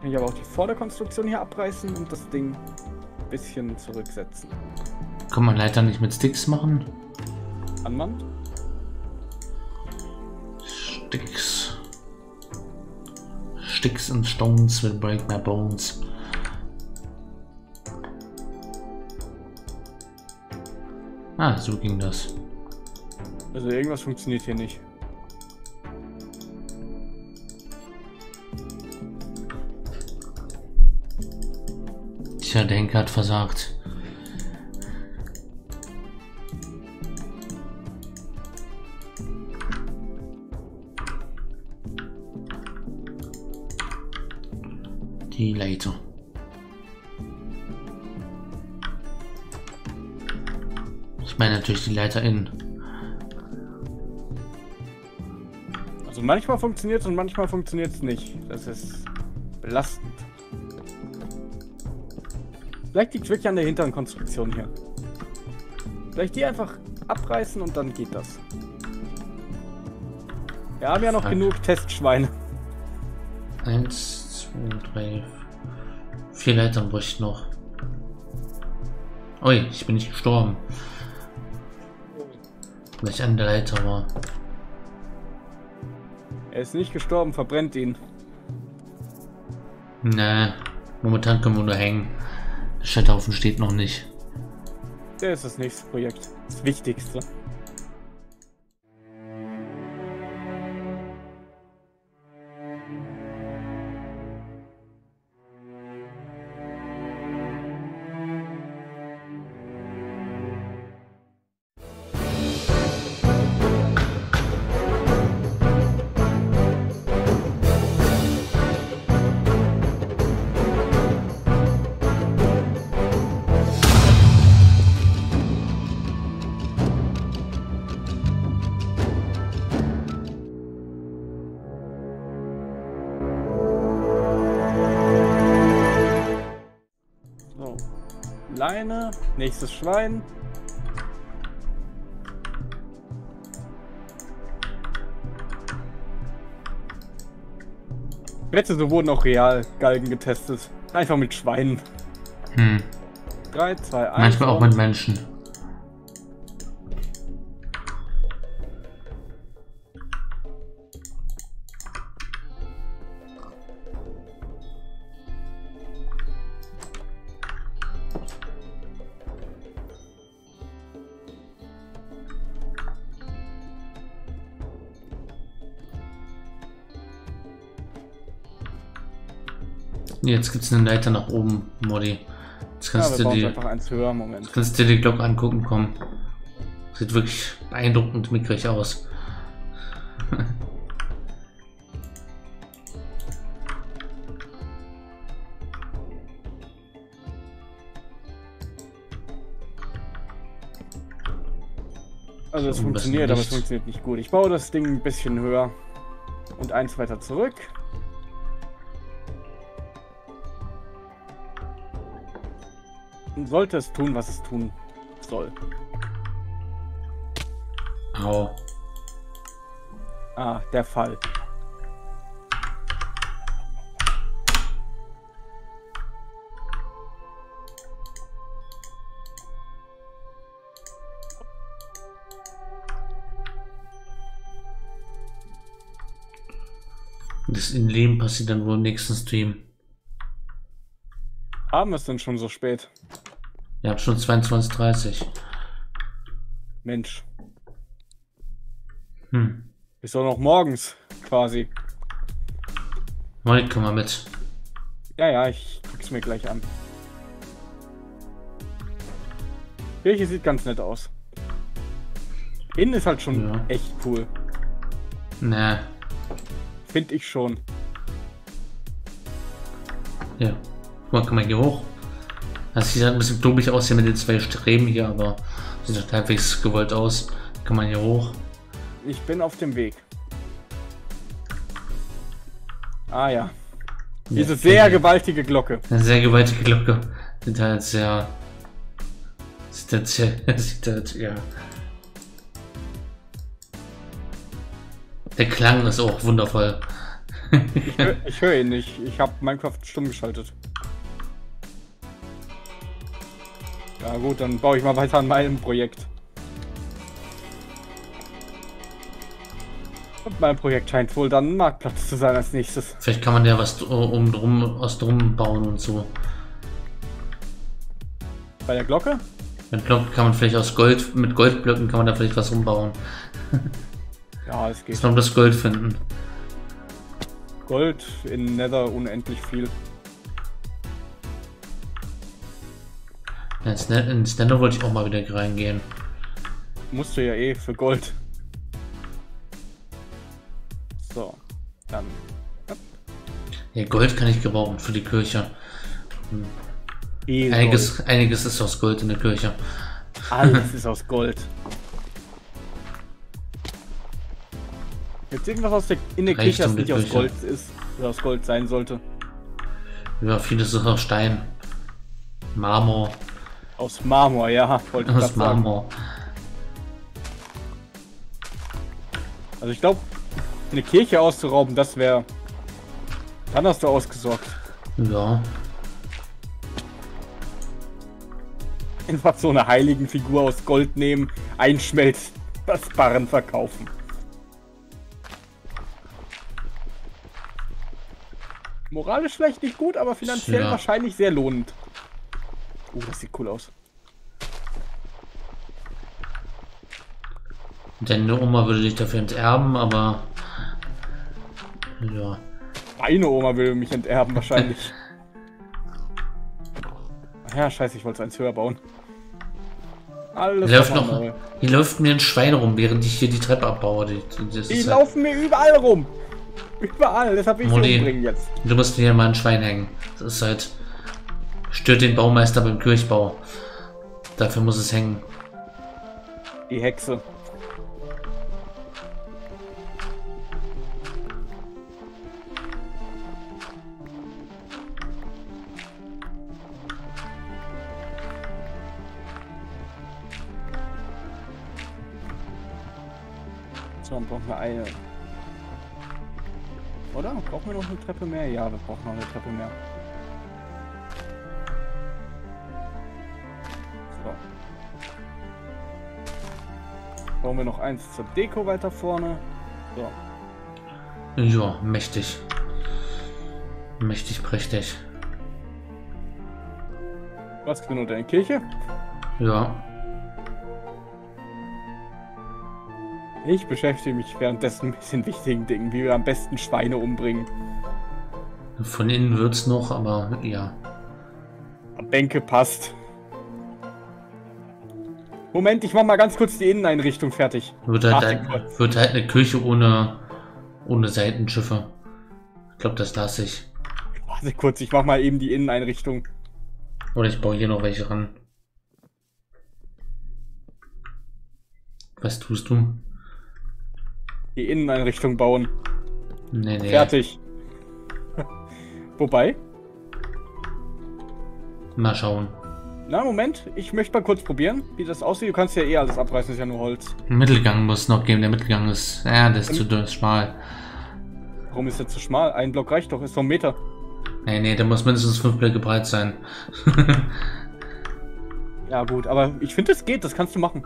Kann ich aber auch die Vorderkonstruktion hier abreißen und das Ding ein bisschen zurücksetzen. Kann man Leiter nicht mit Sticks machen? Kann man? Sticks. Sticks and stones will break my bones. Ah, so ging das. Also irgendwas funktioniert hier nicht. Tja, der hat versagt. Die Leiter. Ich meine natürlich die Leiter in. Also manchmal funktioniert es und manchmal funktioniert es nicht. Das ist belastend. Vielleicht liegt es wirklich an der hinteren Konstruktion hier. Vielleicht die einfach abreißen und dann geht das. Wir haben ja noch Fuck. genug Testschweine. Eins, zwei, drei, vier Leitern bräuchte ich noch. Ui, ich bin nicht gestorben. Weil ich an der Leiter war. Er ist nicht gestorben, verbrennt ihn. Ne, momentan können wir nur hängen. Scheiterhaufen steht noch nicht. Der ist das nächste Projekt. Das Wichtigste. Leine, nächstes Schwein. Wette, so wurden auch real Galgen getestet. Einfach mit Schweinen. Hm, 3, 2, 1. manchmal auch mit Menschen. Jetzt gibt es eine Leiter nach oben, Modi. Jetzt Ja, kannst wir du höher. Moment. kannst du dir die Glocke angucken, komm. Sieht wirklich beeindruckend mickrig aus. Also es funktioniert, aber es funktioniert nicht gut. Ich baue das Ding ein bisschen höher und eins weiter zurück. Sollte es tun, was es tun soll. Au. Ah, der Fall. Das im Leben passiert dann wohl im nächsten Stream. Haben wir es denn schon so spät? Ihr habt schon 22.30 Mensch, Hm. ist doch noch morgens quasi. Molly, komm mal mit. Ja, ja, ich guck's mir gleich an. Kirche sieht ganz nett aus. Innen ist halt schon Ja. echt cool. Ne, Finde ich schon. ja. Guck mal, komm mal hier hoch. Das sieht halt ein bisschen klobig aus hier mit den zwei Streben hier, aber sieht halt halbwegs gewollt aus. Kann man hier hoch. Ich bin auf dem Weg. Ah ja. Diese Ja, sehr gewaltige Glocke. Eine sehr gewaltige Glocke. Sieht halt sehr. Sieht halt sehr. Sieht halt, ja. Der Klang ist auch wundervoll. ich höre hör ihn nicht. Ich habe Minecraft stumm geschaltet. Ja gut, dann baue ich mal weiter an meinem Projekt. Und mein Projekt scheint wohl dann ein Marktplatz zu sein als nächstes. Vielleicht kann man ja was um drum, was drum bauen und so. Bei der Glocke? Mit Glocke kann man vielleicht aus Gold, mit Goldblöcken kann man da vielleicht was umbauen. ja, es geht. Muss man das Gold finden. Gold in Nether unendlich viel. Ja, ins Nether wollte ich auch mal wieder reingehen. Musst du ja eh für Gold. So, dann. Ja, Gold kann ich gebrauchen für die Kirche. Hm. Einiges, einiges ist aus Gold in der Kirche. Alles ist aus Gold. Gibt irgendwas aus der, in der Kirche, das nicht aus Gold ist oder aus Gold sein sollte? Ja, vieles ist aus Stein. Marmor. Aus Marmor, ja, wollte ich Aus Marmor. Sagen. Also ich glaube, eine Kirche auszurauben, das wäre... Dann hast du ausgesorgt. Ja. Einfach so eine heiligen Figur aus Gold nehmen, einschmelzen, das Barren verkaufen. Moralisch vielleicht nicht gut, aber finanziell ja. wahrscheinlich sehr lohnend. Oh, das sieht cool aus. Deine Oma würde dich dafür enterben, aber... Ja. Deine Oma würde mich enterben, wahrscheinlich. Ach ja, scheiße, ich wollte eins höher bauen. Alles hier läuft, noch, hier läuft mir ein Schwein rum, während ich hier die Treppe abbaue. Die, die halt laufen mir überall rum. Überall, deshalb will ich Modi, sie umbringen jetzt. Du musst hier mal ein Schwein hängen. Das ist halt... Stört den Baumeister beim Kirchbau. Dafür muss es hängen. Die Hexe. So, dann brauchen wir eine. Oder? Brauchen wir noch eine Treppe mehr? Ja, wir brauchen noch eine Treppe mehr. Bauen wir noch eins zur Deko weiter vorne. So. Ja, mächtig. Mächtig prächtig. Was genau deine Kirche? Ja. Ich beschäftige mich währenddessen mit den wichtigen Dingen, wie wir am besten Schweine umbringen. Von innen wird's noch, aber ja. Bänke passt. Moment, ich mach mal ganz kurz die Inneneinrichtung fertig. Wird halt, ein, wird halt eine Küche ohne, ohne Seitenschiffe. Ich glaube, das lasse ich. Warte kurz, ich mach mal eben die Inneneinrichtung. Oder ich baue hier noch welche ran. Was tust du? die Inneneinrichtung bauen. Nee, nee. Fertig. Wobei? Mal schauen. Na, Moment. Ich möchte mal kurz probieren, wie das aussieht. Du kannst ja eh alles abreißen, ist ja nur Holz. Mittelgang muss noch geben. Der Mittelgang ist... Ja, der ist zu dünn, schmal. Warum ist der zu schmal? Ein Block reicht doch. Ist doch ein Meter. Nee, nee, der muss mindestens fünf Blöcke breit sein. ja, gut. Aber ich finde, es geht. Das kannst du machen.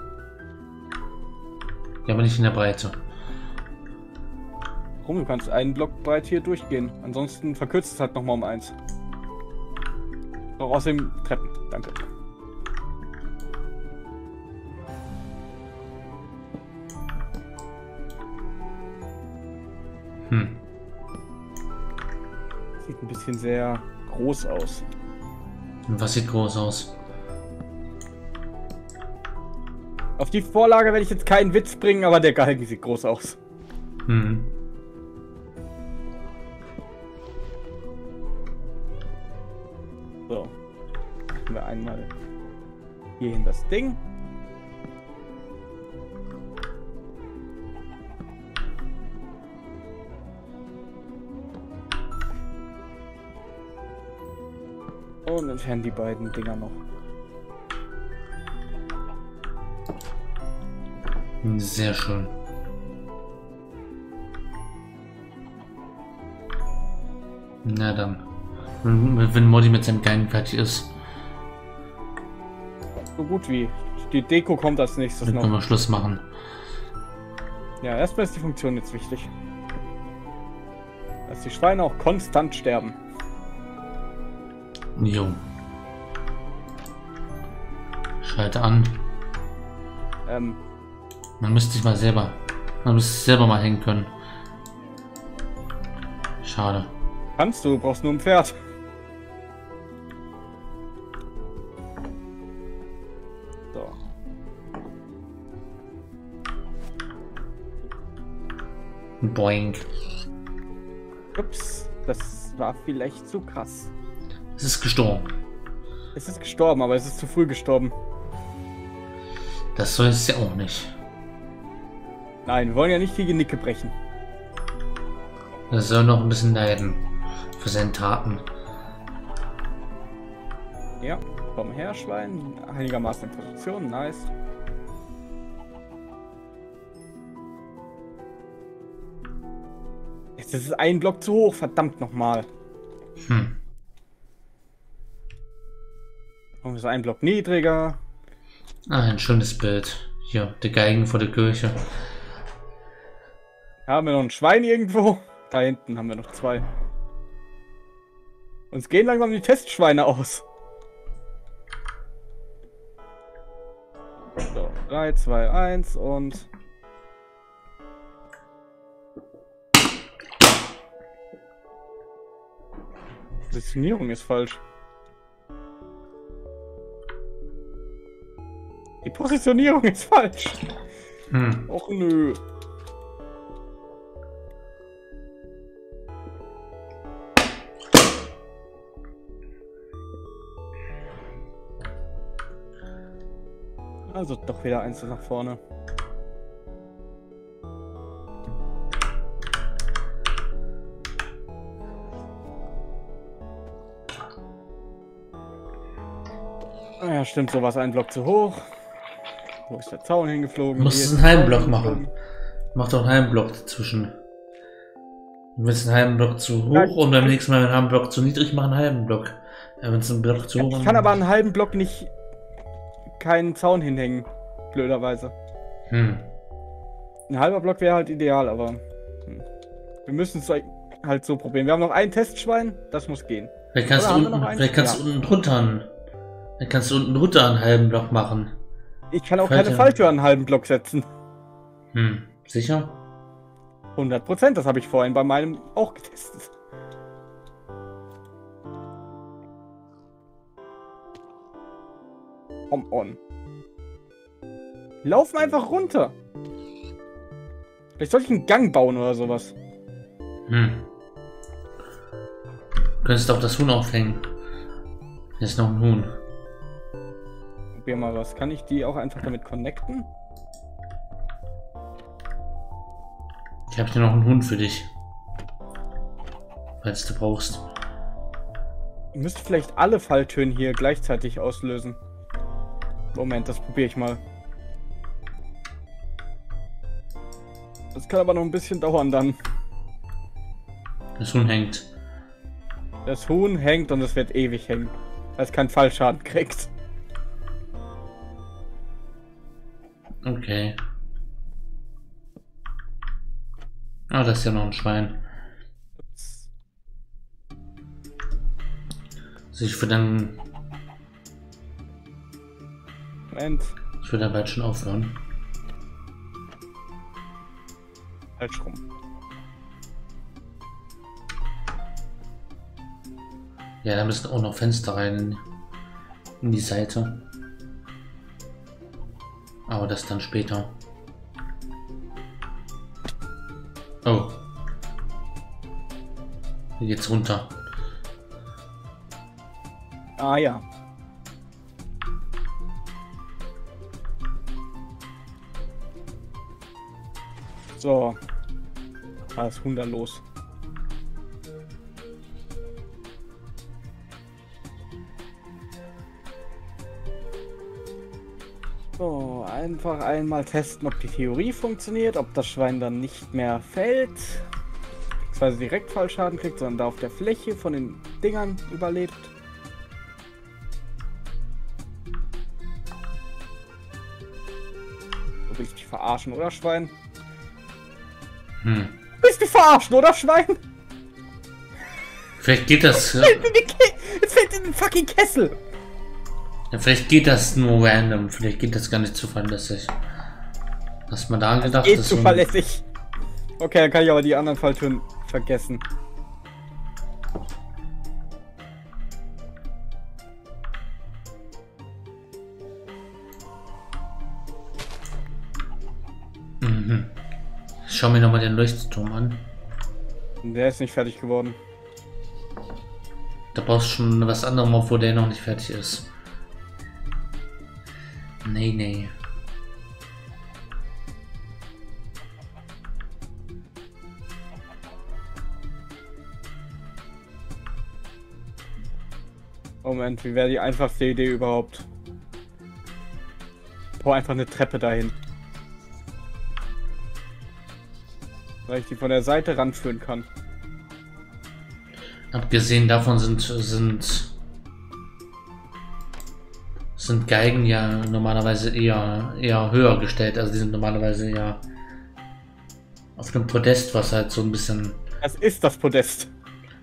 Ja, aber nicht in der Breite. Warum? Du kannst einen Block breit hier durchgehen. Ansonsten verkürzt es halt nochmal um eins. Doch außerdem Treppen. Danke. Hm. Sieht ein bisschen sehr groß aus. Was sieht groß aus? Auf die Vorlage werde ich jetzt keinen Witz bringen, aber der Galgen sieht groß aus. Hm. So. Machen wir einmal hier hin das Ding. Entfernen die beiden Dinger noch. Sehr schön. Na dann. Wenn, wenn Modi mit seinem Gang fertig ist, So gut wie. Die Deko kommt als nächstes dann können noch. wir Schluss machen. Ja, erstmal ist die Funktion jetzt wichtig. Dass die Schweine auch konstant sterben. Jo. Schalte an. Ähm, Man müsste sich mal selber. Man müsste sich selber mal hängen können. Schade. kannst du, du brauchst nur ein Pferd. So. Boing. Ups, das war vielleicht zu krass. Es ist gestorben. Es ist gestorben, aber es ist zu früh gestorben. Das soll es ja auch nicht. Nein, wir wollen ja nicht die Genicke brechen. Er soll noch ein bisschen leiden. Für seine Taten. Ja, komm her, Schwein. Einigermaßen in Position, nice. Jetzt ist es ein Block zu hoch, verdammt nochmal. Hm. Es ist ein Block niedriger. Ah, ein schönes Bild. Hier, die Geigen vor der Kirche. Haben wir noch ein Schwein irgendwo? Da hinten haben wir noch zwei. Uns gehen langsam die Testschweine aus. So, 3, 2, 1 und... Positionierung ist falsch. Die Positionierung ist falsch. Hm. Och nö. Also doch wieder eins nach vorne. Ah Ja, stimmt, so war es ein Block zu hoch. Wo ist der Zaun hingeflogen? Du musst einen Block machen. Mach doch einen halben Block dazwischen. Du willst einen halben Block zu hoch Ja, und beim nächsten Mal einen halben Block zu niedrig machen, einen halben Block. Wenn es einen Block zu hoch Ich kann aber einen halben Block nicht keinen Zaun hinhängen. Blöderweise. Hm. Ein halber Block wäre halt ideal, aber hm. wir müssen es halt so probieren. Wir haben noch ein Testschwein, das muss gehen. Vielleicht kannst, Oder du unten, vielleicht kannst Ja. du unten drunter einen, Vielleicht kannst du unten drunter einen halben Block machen. Ich kann auch Fällt keine Falltür an einen halben Block setzen. Hm. Sicher? 100 Prozent, das habe ich vorhin bei meinem auch getestet. Come on. Laufen einfach runter. Vielleicht sollte ich einen Gang bauen oder sowas. Hm. Du könntest auch das Huhn aufhängen. Hier ist noch ein Huhn. Probier mal was. Kann ich die auch einfach damit connecten? Ich habe hier noch einen Huhn für dich. Falls du brauchst. Ich müsste vielleicht alle Falltüren hier gleichzeitig auslösen. Moment, das probiere ich mal. Das kann aber noch ein bisschen dauern dann. Das Huhn hängt. Das Huhn hängt und es wird ewig hängen. Weil es keinen Fallschaden kriegt. Okay. Ah, das ist ja noch ein Schwein. Also ich würde dann, Moment. ich würde dann bald schon aufhören. Falsch rum. Ja, da müssen auch noch Fenster rein in, in die Seite. Aber das dann später. Oh. Hier geht's runter. Ah ja. So. Da ist Hunder los. So, einfach einmal testen, ob die Theorie funktioniert, ob das Schwein dann nicht mehr fällt. ansatzweise direkt Fallschaden kriegt, sondern da auf der Fläche von den Dingern überlebt. Du willst dich verarschen, oder Schwein? Hm. Willst du verarschen, oder Schwein? Vielleicht geht das. Jetzt fällt in den fucking Kessel. Ja, vielleicht geht das nur random. Vielleicht geht das gar nicht zuverlässig. Hast du mal da gedacht? Geht zuverlässig. Okay, dann kann ich aber die anderen Falltüren vergessen. Mhm. Schau mir nochmal den Leuchtturm an. Der ist nicht fertig geworden. Da brauchst du schon was anderes, obwohl der noch nicht fertig ist. Nee, nee. Moment, wie wäre die einfachste Idee überhaupt? Ich brauche einfach eine Treppe dahin. Weil ich die von der Seite ranführen kann. Abgesehen davon sind, sind, sind Geigen ja normalerweise eher, eher höher gestellt. Also die sind normalerweise eher auf einem Podest, was halt so ein bisschen. Das ist das Podest.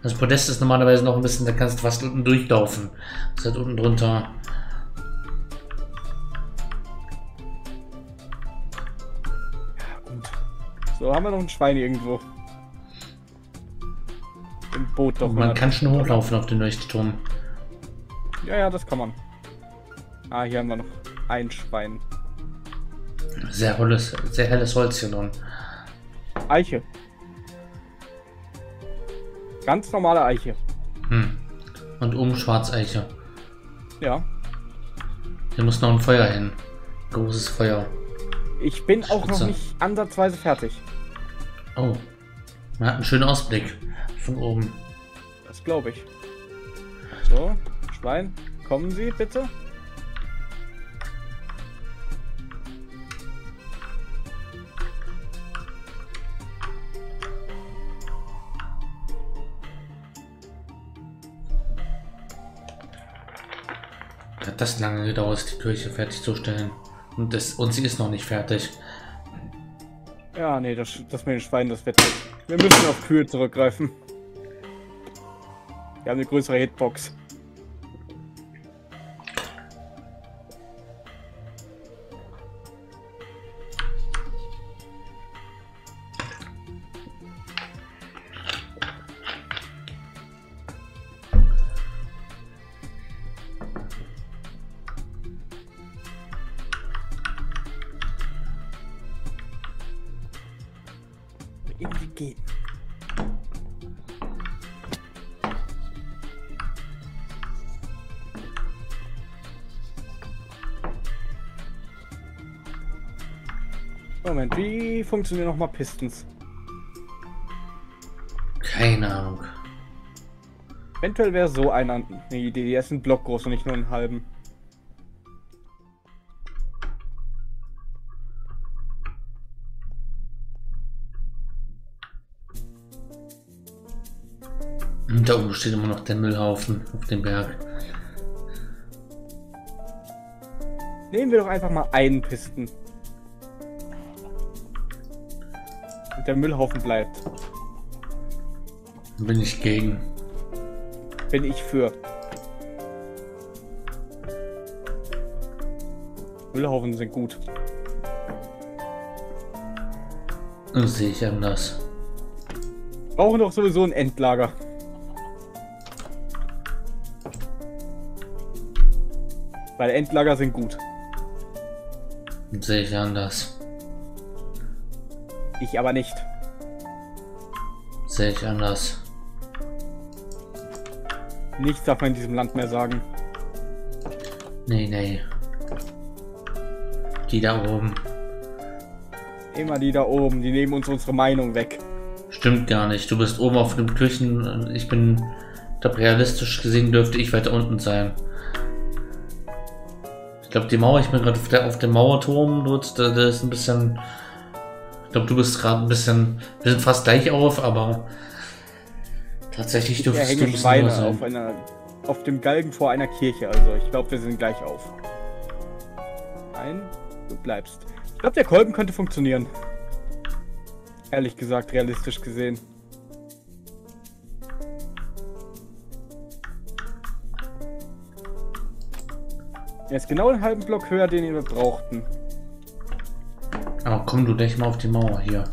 Das Podest ist normalerweise noch ein bisschen, da kannst du fast unten durchlaufen. Das ist halt unten drunter. Und so haben wir noch ein Schwein irgendwo. Im Boot doch. Man oder? kann schon hochlaufen auf den Leuchtturm. Ja, ja, das kann man. Ah, hier haben wir noch ein Schwein. Sehr helles, sehr helles Holz hier drin. Eiche. Ganz normale Eiche. Hm. Und oben Schwarzeiche. Ja. Hier muss noch ein Feuer hin. Großes Feuer. Ich bin auch noch Spitze. nicht ansatzweise fertig. Oh. Man hat einen schönen Ausblick von oben. Das glaube ich. So, Schwein, kommen Sie bitte. Das lange gedauert, die Kirche fertigzustellen. Und, das, und sie ist noch nicht fertig. Ja, nee, das, das mit den Schweinen, das wird nicht. Wir müssen auf Kühe zurückgreifen. Wir haben eine größere Hitbox. Gehen. Moment, wie funktionieren nochmal Pistons? Keine Ahnung. Eventuell wäre so eine, Idee. Die ist ein Block groß und nicht nur einen halben. Da oben steht immer noch der Müllhaufen auf dem Berg. Nehmen wir doch einfach mal einen Pisten. Und der Müllhaufen bleibt. Bin ich gegen. Bin ich für. Müllhaufen sind gut. Das sehe ich anders. Brauchen doch sowieso ein Endlager. Weil Endlager sind gut. Sehe ich anders. Ich aber nicht. Sehe ich anders. Nichts darf man in diesem Land mehr sagen. Nee, nee. Die da oben. Immer die da oben, die nehmen uns unsere Meinung weg. Stimmt gar nicht. Du bist oben auf dem Küchen. Ich bin. Ich glaube, realistisch gesehen dürfte ich weiter unten sein. Ich glaube, die Mauer, ich bin gerade auf, dem Mauerturm dort. Da, da ist ein bisschen. Ich glaube, du bist gerade ein bisschen. Wir sind fast gleich auf, aber Tatsächlich Ich dürftest du hänge ein Schweine sein. auf, einer, auf dem Galgen vor einer Kirche. Also ich glaube, wir sind gleich auf. Nein, du bleibst. Ich glaube, der Kolben könnte funktionieren. Ehrlich gesagt, realistisch gesehen. Er ist genau einen halben Block höher, den wir brauchten. Aber komm du gleich mal auf die Mauer hier.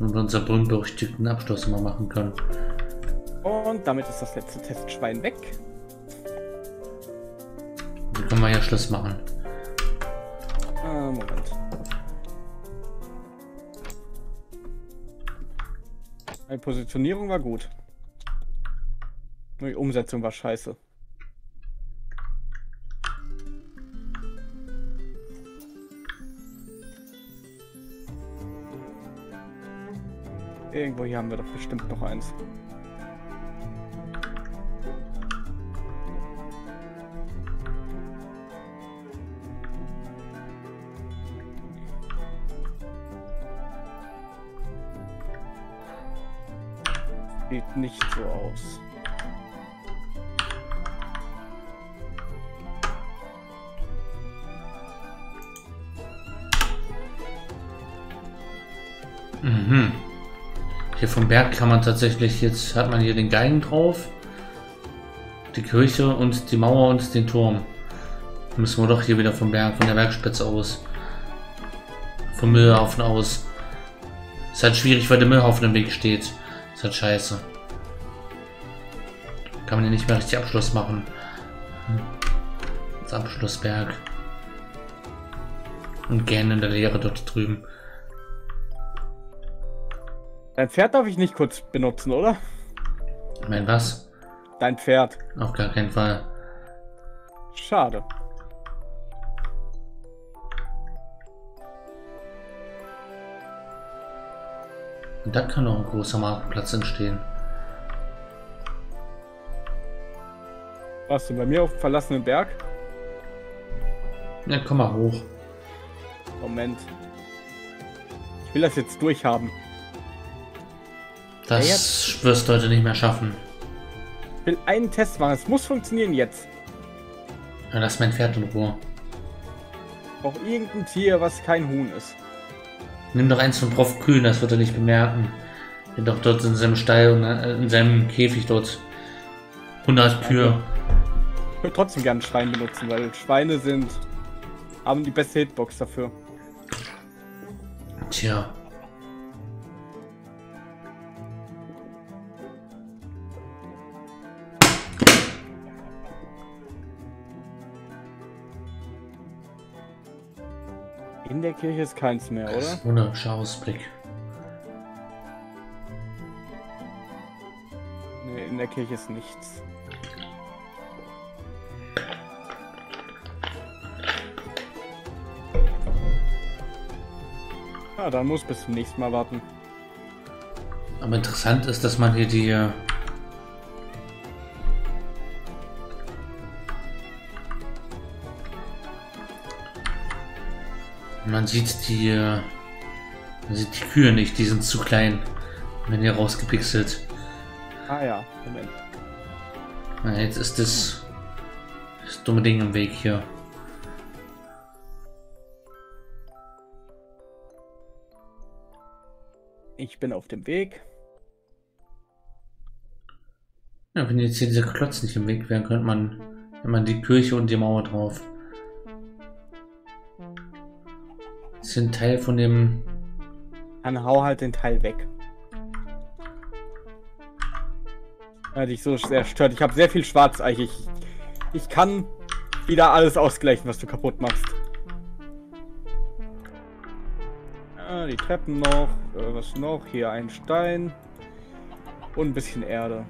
Und unser berühmt-berüchtigten Abschluss mal machen können. Und damit ist das letzte Testschwein weg. Dann können wir ja Schluss machen. Ah, Moment. Meine Positionierung war gut. Nur die Umsetzung war scheiße. Irgendwo hier haben wir doch bestimmt noch eins. Sieht nicht so aus. Hier vom Berg kann man tatsächlich, jetzt hat man hier den Geigen drauf, die Kirche und die Mauer und den Turm. Müssen wir doch hier wieder vom Berg, von der Bergspitze aus. Vom Müllhaufen aus. Ist halt schwierig, weil der Müllhaufen im Weg steht. Ist halt scheiße. Kann man hier nicht mehr richtig Abschluss machen. Das Abschlussberg. Und gerne in der Leere dort drüben. Dein Pferd darf ich nicht kurz benutzen, oder? Mein, was? Dein Pferd. Auf gar keinen Fall. Schade. Und da kann noch ein großer Marktplatz entstehen. Warst du bei mir auf dem verlassenen Berg? Ja, komm mal hoch. Moment. Ich will das jetzt durchhaben. Das Ja, jetzt- wirst du heute nicht mehr schaffen. Ich will einen Test machen. Es muss funktionieren jetzt. Ja, lass mein Pferd in Ruhe. Brauche irgendein Tier, was kein Huhn ist. Nimm doch eins von Prof Kühn, das wird er nicht bemerken. Er doch dort in seinem Stall und äh, in seinem Käfig dort 100 Kühe. Ich würde trotzdem gerne ein Schwein benutzen, weil Schweine sind. haben die beste Hitbox dafür. Tja. In der Kirche ist keins mehr, Das oder? ist wunderschöner Ausblick. Nee, in der Kirche ist nichts. Ja, dann muss bis zum nächsten Mal warten. Aber interessant ist, dass man hier die. Man sieht die. Man sieht die Kühe nicht, die sind zu klein. Wenn hier rausgepixelt. Ah ja, Moment. Na, jetzt ist das. Das dumme Ding im Weg hier. Ich bin auf dem Weg. Ja, wenn jetzt hier dieser Klotz nicht im Weg wäre, könnte man. Wenn man die Kirche und die Mauer drauf. Sind Teil von dem. Dann hau halt den Teil weg. Ja, dich so sehr stört. Ich habe sehr viel Schwarzeich. Ich, ich kann wieder alles ausgleichen, was du kaputt machst. Ja, die Treppen noch. Äh, was noch? Hier ein Stein. Und ein bisschen Erde.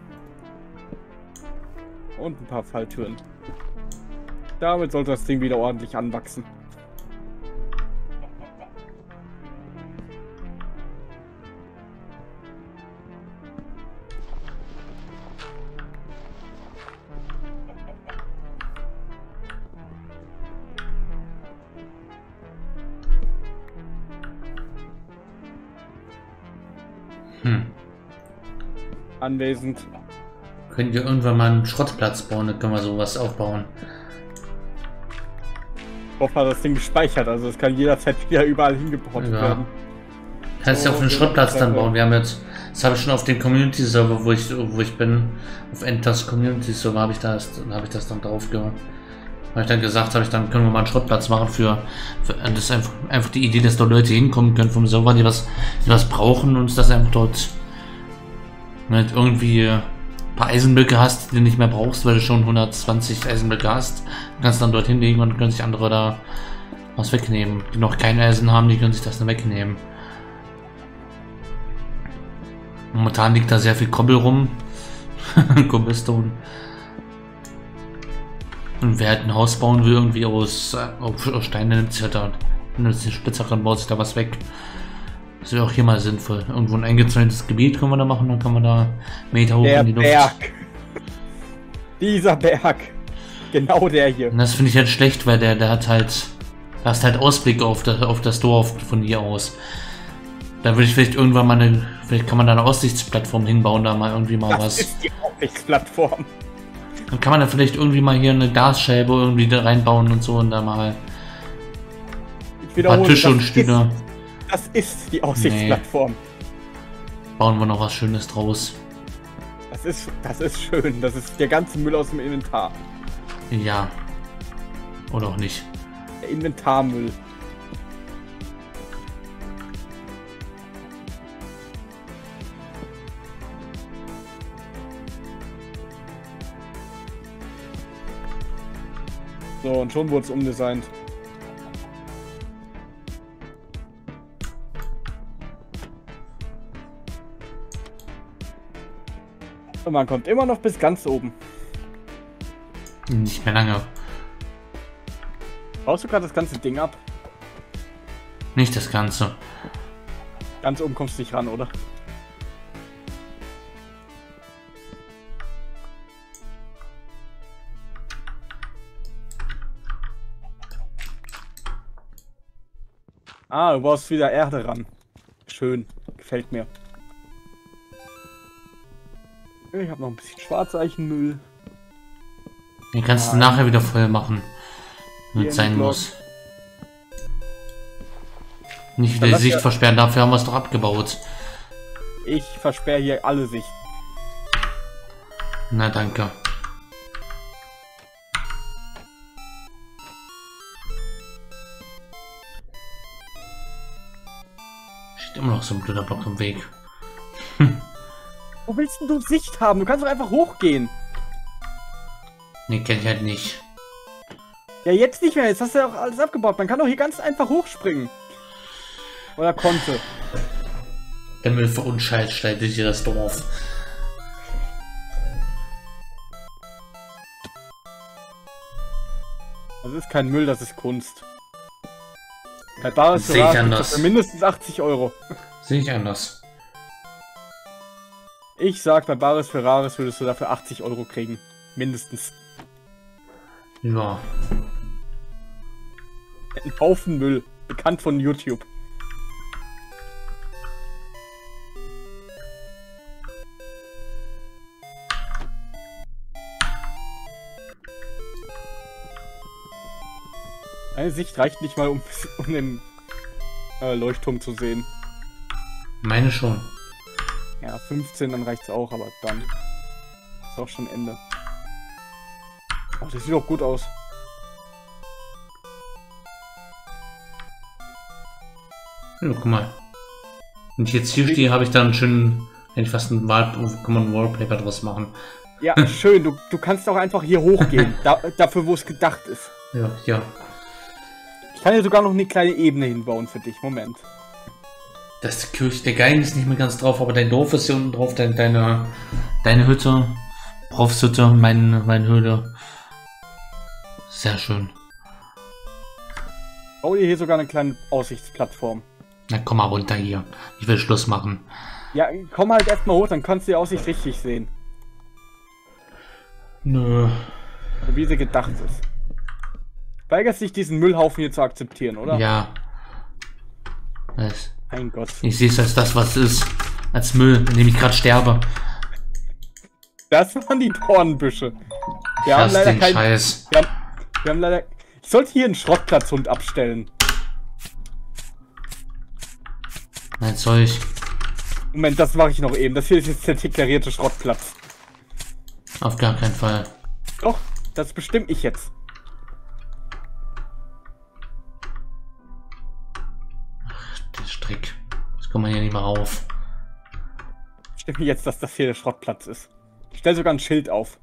Und ein paar Falltüren. Damit sollte das Ding wieder ordentlich anwachsen. Anwesend. Können wir irgendwann mal einen Schrottplatz bauen, dann können wir sowas aufbauen. Ich hoffe, das Ding gespeichert, also es kann jederzeit wieder überall hingeportet Ja. werden. Kannst du auf einen so Schrottplatz dann bauen. Wir haben jetzt, das habe ich schon auf dem Community-Server, wo ich, wo ich bin, auf Enters Community-Server habe ich das, habe ich das dann drauf ge, habe ich dann gesagt, habe ich dann können wir mal einen Schrottplatz machen für, für das ist einfach, einfach die Idee, dass dort Leute hinkommen können vom Server, die was, die was brauchen und das einfach dort halt irgendwie äh, ein paar Eisenblöcke hast, die du nicht mehr brauchst, weil du schon 120 Eisenblöcke hast. Du kannst dann dort hinlegen und können sich andere da was wegnehmen. Die noch kein Eisen haben, die können sich das dann wegnehmen. Momentan liegt da sehr viel Kobbel rum. Cobblestone. Und wer halt ein Haus bauen will, irgendwie aus, äh, aus Steinen, nimmt sich halt da, nimmt sich den Spitzhacker und baut sich da was weg. Das wäre auch hier mal sinnvoll. Irgendwo ein eingezäuntes Gebiet können wir da machen, dann kann man da Meter hoch Der in die Luft. Berg. Dieser Berg. Genau der hier. Und das finde ich halt schlecht, weil der, der hat halt, da hast halt Ausblick auf das, auf das Dorf von hier aus. Da würde ich vielleicht irgendwann mal eine, vielleicht kann man da eine Aussichtsplattform hinbauen, da mal irgendwie mal Das was. ist die Aussichtsplattform. Dann kann man da vielleicht irgendwie mal hier eine Glasscheibe irgendwie da reinbauen und so und da mal Ich ein paar wiederhole, Tische und Stühle. Ist, das ist die Aussichtsplattform. Bauen wir noch was Schönes draus. Das ist, das ist schön. Das ist der ganze Müll aus dem Inventar. Ja. Oder auch nicht. Der Inventarmüll. So, und schon wurde es umdesignt. Und man kommt immer noch bis ganz oben. Nicht mehr lange. Baust du gerade das ganze Ding ab? Nicht das Ganze. Ganz oben kommst du nicht ran, oder? Ah, du baust wieder Erde ran. Schön. Gefällt mir. Ich habe noch ein bisschen Schwarzeichenmüll. Den kannst du Ja. nachher wieder voll machen. Wenn es in sein muss. Nicht wieder die Sicht versperren, dafür haben wir es doch abgebaut. Ich versperre hier alle Sicht. Na danke. Steht immer noch so ein blöder Block im Weg. Wo willst denn du Sicht haben? Du kannst doch einfach hochgehen. Nee, kenn ich halt nicht. Ja, jetzt nicht mehr. Jetzt hast du ja auch alles abgebaut. Man kann doch hier ganz einfach hochspringen. Oder konnte. Der Müll verunstaltet hier das Dorf. Das ist kein Müll, das ist Kunst. Bei Bares Sehe ich anders. für mindestens 80 Euro. Sehe ich anders. Ich sag, bei Bares Ferraris würdest du dafür 80 Euro kriegen. Mindestens. Ja. Ein Haufen Müll. Bekannt von YouTube. Eine Sicht reicht nicht mal, um, um den äh, Leuchtturm zu sehen. Meine schon. Ja, 15, dann reicht's auch, aber dann ist auch schon Ende. Oh, das sieht doch gut aus. Ja, guck mal. Wenn ich jetzt hier stehe, habe ich dann schön, hätte ich fast ein Wall kann man Wallpaper draus machen. Ja, schön. Du, du kannst auch einfach hier hochgehen. da, dafür, wo es gedacht ist. Ja, ja. Ich kann hier sogar noch eine kleine Ebene hinbauen für dich. Moment. Das Kirche, der Geigen ist nicht mehr ganz drauf, aber dein Dorf ist hier unten drauf, dein, deine, deine Hütte, Profshütte, meine, meine Höhle. Sehr schön. Bau dir hier sogar eine kleine Aussichtsplattform. Na komm mal runter hier. Ich will Schluss machen. Ja, komm halt erstmal hoch, dann kannst du die Aussicht richtig sehen. Nö. So wie sie gedacht ist. Weigerst dich, diesen Müllhaufen hier zu akzeptieren, oder? Ja. Das, Mein Gott. ich sehe es als das, was es ist. Als Müll, in dem ich gerade sterbe. Das waren die Dornbüsche. Ich Wir haben hasse leider kein- Scheiß. Wir haben, wir haben leider. Ich sollte hier einen Schrottplatzhund abstellen. Mein Zeug. Moment, das mache ich noch eben. Das hier ist jetzt der deklarierte Schrottplatz. Auf gar keinen Fall. Doch, das bestimme ich jetzt. Der Strick. Das kommt man hier nicht mehr auf. Ich stimme jetzt, dass das hier der Schrottplatz ist. Ich stelle sogar ein Schild auf.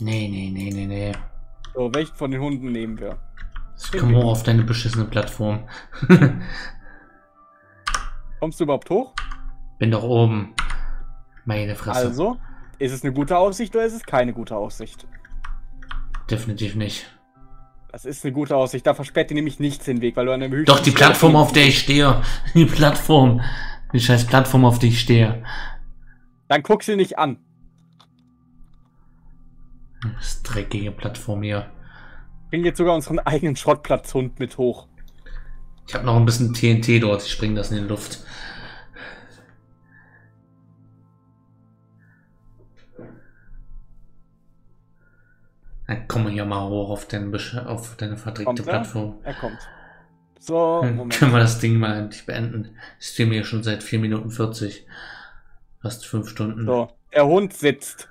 Nee, nee, nee, nee, nee. So, welchen von den Hunden nehmen wir? Ich komme hoch auf deine beschissene Plattform. Kommst du überhaupt hoch? Bin doch oben. Meine Fresse. Also, ist es eine gute Aussicht oder ist es keine gute Aussicht? Definitiv nicht. Das ist eine gute Aussicht. Da versperrt dir nämlich nichts den Weg, weil du an dem höchsten Doch, die Plattform, auf der ich stehe. Die Plattform. Die scheiß Plattform, auf der ich stehe. Dann guck sie nicht an. Das dreckige Plattform hier. Bring jetzt sogar unseren eigenen Schrottplatzhund mit hoch. Ich habe noch ein bisschen TNT dort. Ich springe das in die Luft. Dann komm hier mal hoch auf, den, Besch- auf deine verdreckte Kommt er? Plattform. Er kommt. So, Dann Moment. können wir das Ding mal endlich beenden. Ich streame hier schon seit 4 Minuten 40. Fast 5 Stunden. So, der Hund sitzt.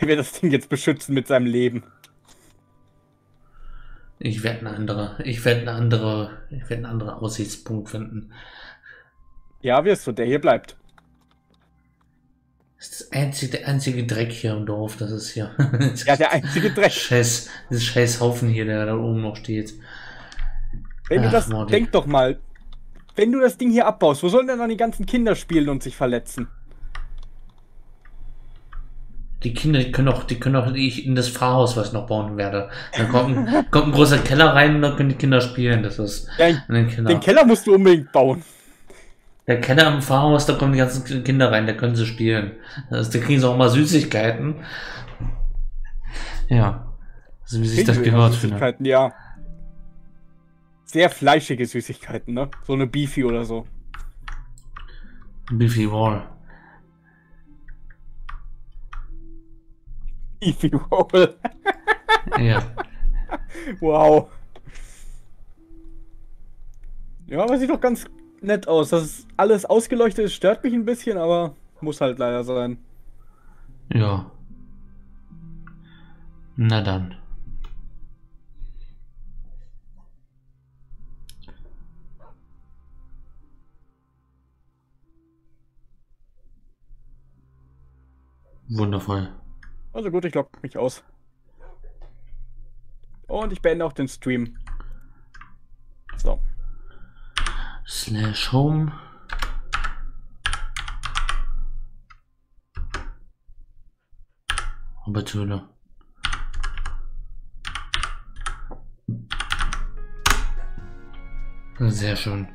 Der wird das Ding jetzt beschützen mit seinem Leben. Ich werde eine andere, ich werde eine andere, ich werde einen anderen Aussichtspunkt finden. Ja, wirst du, der hier bleibt. Das ist das einzige, der einzige Dreck hier im Dorf, das ist hier. Ja, der einzige Dreck. Scheiß, dieses scheiß Haufen hier, der da oben noch steht. Wenn du Ach, das, Morty. denk doch mal. Wenn du das Ding hier abbaust, wo sollen denn dann die ganzen Kinder spielen und sich verletzen? Die Kinder, die können auch, die können auch ich in das Pfarrhaus, was ich noch bauen werde. Da kommt ein, kommt ein großer Keller rein und da können die Kinder spielen. Das ist Ja. Den Keller musst du unbedingt bauen. Der Keller im Pfarrhaus, da kommen die ganzen Kinder rein, da können sie spielen. Das, da kriegen sie auch mal Süßigkeiten. Ja. So wie sich das gehört, Süßigkeiten, ja. Sehr fleischige Süßigkeiten, ne? So eine Beefy oder so. Beefy Wall. Beefy Roll. Ja. Wow. Ja, aber sieht doch ganz nett aus. Das ist alles ausgeleuchtet ist, stört mich ein bisschen, aber muss halt leider sein. Ja. Na dann. Wundervoll. Also gut, ich logge mich aus. Und ich beende auch den Stream. So. Slash Home. Obertöne. Sehr schön.